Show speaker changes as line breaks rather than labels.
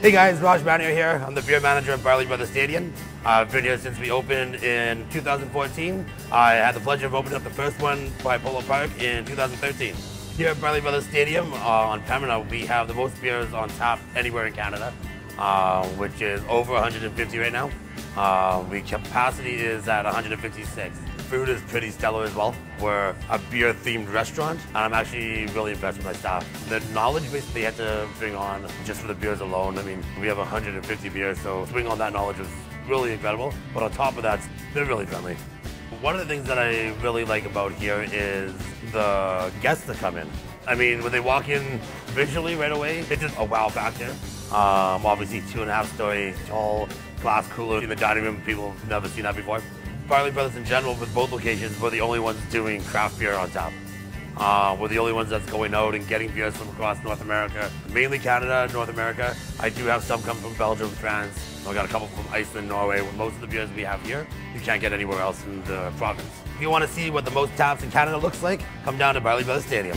Hey guys, Raj Bannier here. I'm the beer manager at Barley Brothers Stadium. I've been here since we opened in 2014. I had the pleasure of opening up the first one by Polo Park in 2013. Here at Barley Brothers Stadium uh, on Pembina, we have the most beers on tap anywhere in Canada, uh, which is over 150 right now. Uh, the capacity is at 156 food is pretty stellar as well. We're a beer themed restaurant, and I'm actually really impressed with my staff. The knowledge base they had to bring on just for the beers alone, I mean, we have 150 beers, so to bring on that knowledge was really incredible. But on top of that, they're really friendly. One of the things that I really like about here is the guests that come in. I mean, when they walk in visually right away, it's just a wow factor. Um, obviously, two and a half story tall glass cooler in the dining room. People have never seen that before. Barley Brothers in general, with both locations, we're the only ones doing craft beer on tap. Uh, we're the only ones that's going out and getting beers from across North America, mainly Canada, North America. I do have some come from Belgium, France. I got a couple from Iceland, Norway. Most of the beers we have here, you can't get anywhere else in the province. If you want to see what the most taps in Canada looks like, come down to Barley Brothers Stadium.